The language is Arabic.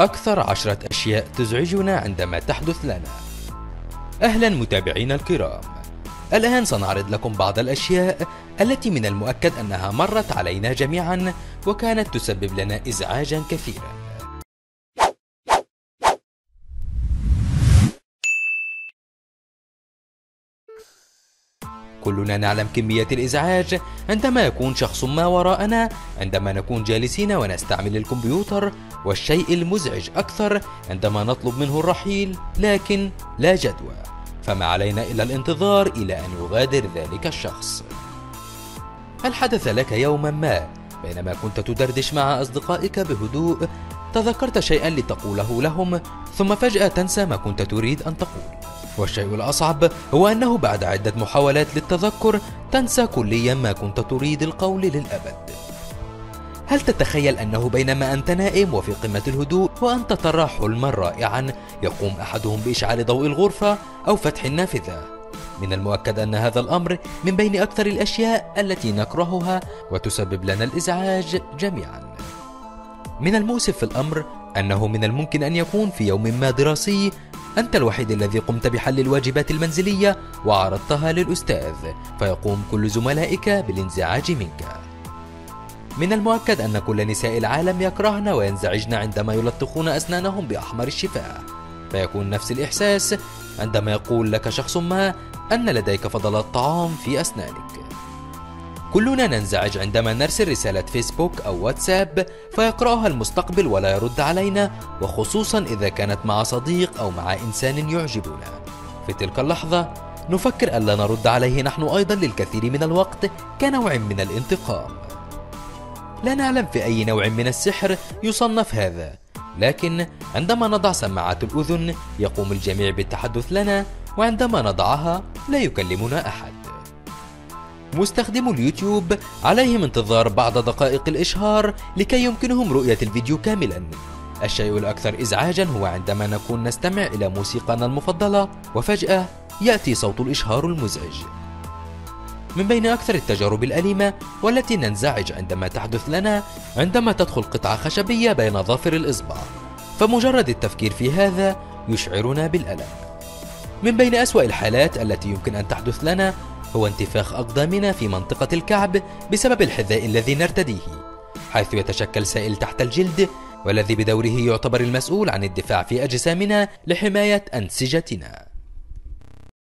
أكثر عشرة أشياء تزعجنا عندما تحدث لنا. أهلا متابعينا الكرام. الآن سنعرض لكم بعض الأشياء التي من المؤكد أنها مرت علينا جميعا وكانت تسبب لنا إزعاجا كثيرا. كلنا نعلم كمية الإزعاج. عندما يكون شخص ما وراءنا عندما نكون جالسين ونستعمل الكمبيوتر والشيء المزعج أكثر عندما نطلب منه الرحيل لكن لا جدوى. فما علينا إلا الانتظار إلى أن يغادر ذلك الشخص. هل حدث لك يوما ما؟ بينما كنت تدردش مع أصدقائك بهدوء تذكرت شيئا لتقوله لهم ثم فجأة تنسى ما كنت تريد أن تقول. والشيء الأصعب هو أنه بعد عدة محاولات للتذكر تنسى كليا ما كنت تريد القول للأبد. هل تتخيل أنه بينما أنت نائم وفي قمة الهدوء وأنت ترى حلما رائعا يقوم أحدهم بإشعال ضوء الغرفة أو فتح النافذة؟ من المؤكد أن هذا الأمر من بين أكثر الأشياء التي نكرهها وتسبب لنا الإزعاج جميعا. من المؤسف في الأمر أنه من الممكن أن يكون في يوم ما دراسي أنت الوحيد الذي قمت بحل الواجبات المنزلية وعرضتها للأستاذ فيقوم كل زملائك بالانزعاج منك. من المؤكد أن كل نساء العالم يكرهن وينزعجن عندما يلطخون أسنانهم بأحمر الشفاه فيكون نفس الإحساس عندما يقول لك شخص ما أن لديك فضلات طعام في أسنانك. كلنا ننزعج عندما نرسل رسالة فيسبوك أو واتساب فيقرأها المستقبل ولا يرد علينا وخصوصا إذا كانت مع صديق أو مع إنسان يعجبنا. في تلك اللحظة نفكر ألا نرد عليه نحن أيضا للكثير من الوقت كنوع من الانتقام. لا نعلم في أي نوع من السحر يصنف هذا لكن عندما نضع سماعات الأذن يقوم الجميع بالتحدث لنا وعندما نضعها لا يكلمنا أحد. مستخدمو اليوتيوب. عليهم انتظار بعض دقائق الإشهار لكي يمكنهم رؤية الفيديو كاملا. الشيء الأكثر إزعاجا هو عندما نكون نستمع إلى موسيقانا المفضلة وفجأة يأتي صوت الإشهار المزعج. من بين أكثر التجارب الأليمة والتي ننزعج عندما تحدث لنا عندما تدخل قطعة خشبية بين ظافر الإصبع. فمجرد التفكير في هذا يشعرنا بالألم. من بين أسوأ الحالات التي يمكن أن تحدث لنا هو انتفاخ أقدامنا في منطقة الكعب بسبب الحذاء الذي نرتديه حيث يتشكل سائل تحت الجلد والذي بدوره يعتبر المسؤول عن الدفاع في أجسامنا لحماية أنسجتنا.